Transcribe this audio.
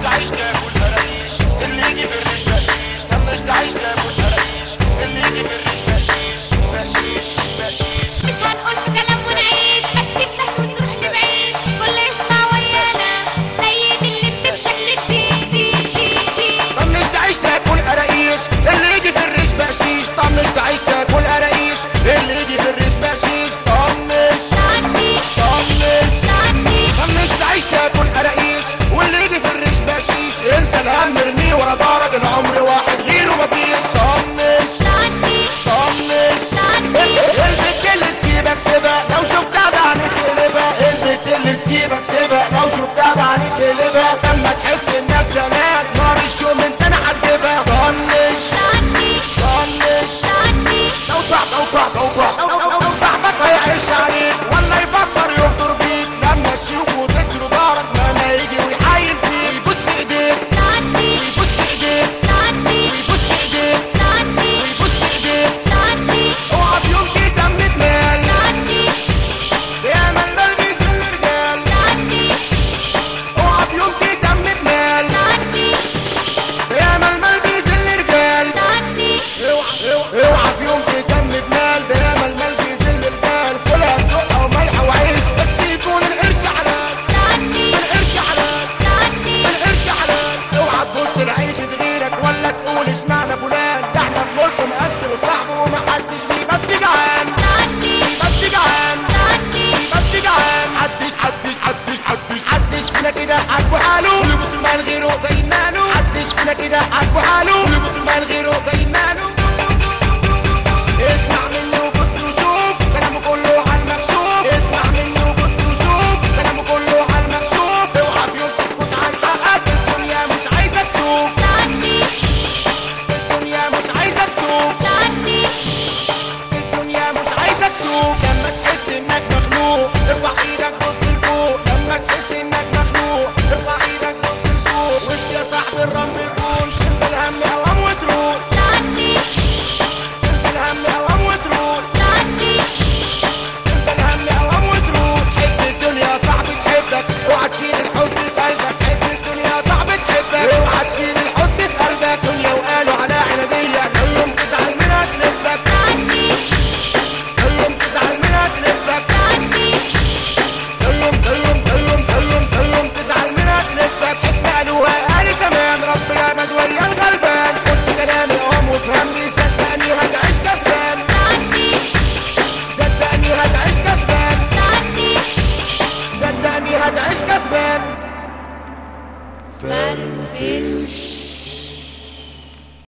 gleich, ne? Snapchat تبص العيش غيرك ولا تقول اشمعنى فلان؟ ده إحنا الملك مقسم وصاحبه ومحدش بيه بس جعان. بس جعان. بس جعان. حدش حدش حدش حدش حدش فينا كده عاجبه حاله. يبص مسلمان غيره زي ماله حدش فينا كده عاجبه حاله. يبص مسلمان غيره زي Wahidah. husband. this.